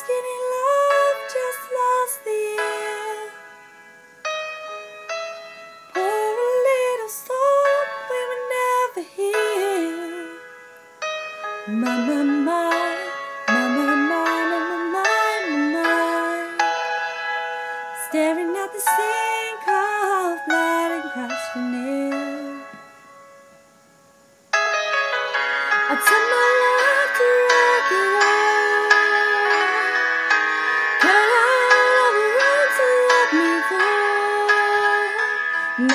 skinny love just lost the air. Pour a little salt we were never here. My my, my my my my my my my. staring at the sink of blood and crushed veneer. Right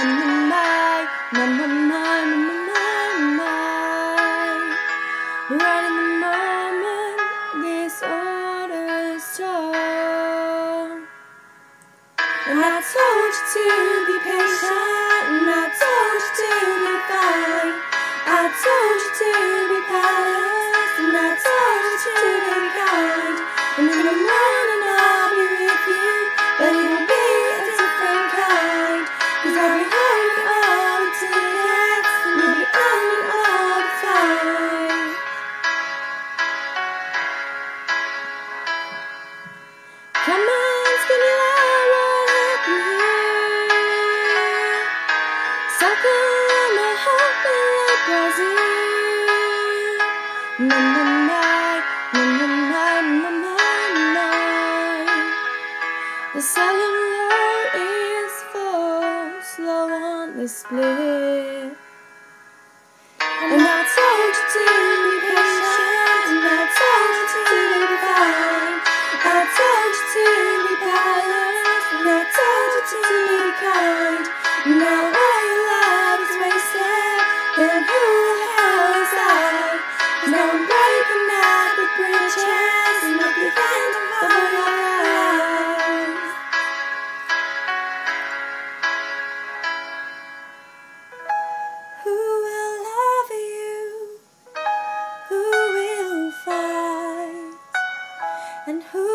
in the moment, this. And I told you to be patient, and I told you to be fine. Brazil. Na na na, na na na, na na na. The cellular is full, slow on the split. And I told you to be patient, and I told you to be fine. I told you to be balanced, and I told you to be kind. Who will love you? Who will fight? And who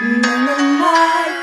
No the.